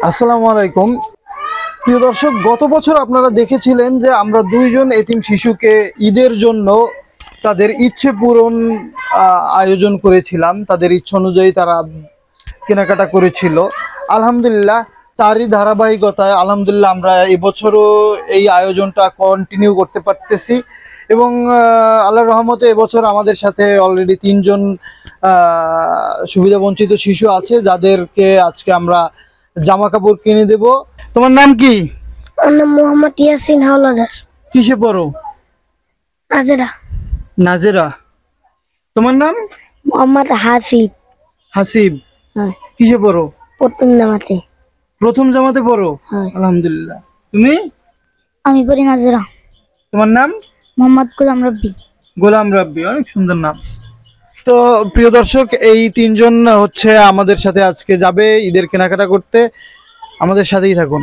আসসালামু আলাইকুম। প্রিয় দর্শক গত বছর আপনারা দেখেছিলেন যে আমরা দুইজন এতিম শিশুকে ঈদের জন্য তাদের ইচ্ছে পূরণ আয়োজন করেছিলাম। তাদের ইচ্ছে অনুযায়ী তারা কেনাকাটা করেছিল। আলহামদুলিল্লাহ তারই ধারাবাহিকতায় আলহামদুলিল্লাহ আমরা এবছরও এই আয়োজনটা কন্টিনিউ করতে পারতেছি এবং আহ, আল্লাহর রহমতে এবছর আমাদের সাথে অলরেডি তিনজন সুবিধাবঞ্চিত শিশু আছে যাদেরকে আজকে আমরা জামা কাপড় কিনে দেব। তোমার নাম কি? আমার নাম মোহাম্মদ ইয়াসিন হাওলাদার। কিসে পড়ো? নাজেরা। নাজেরা। তোমার নাম? মোহাম্মদ হাসিব। হাসিব। হ্যাঁ। কিসে পড়ো? প্রথম জামাতে। প্রথম জামাতে পড়ো? হ্যাঁ। আলহামদুলিল্লাহ। তুমি? আমি পড়ি নাজেরা। তোমার নাম? মোহাম্মদ গোলাম রব্বি। গোলাম রাব্বি। অনেক সুন্দর নাম। তো প্রিয় দর্শক, এই তিনজন হচ্ছে আমাদের সাথে আজকে যাবে ঈদের কেনাকাটা করতে। আমাদের সাথেই থাকুন।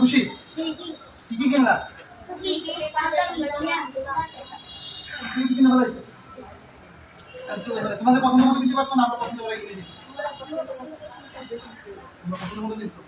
খুশি? কি কি কিনলা? তোমাদের পছন্দ মতো কিনতে পারছ না? আমরা পছন্দ করে কিনে দিচ্ছি পছন্দ মতো কিনছো?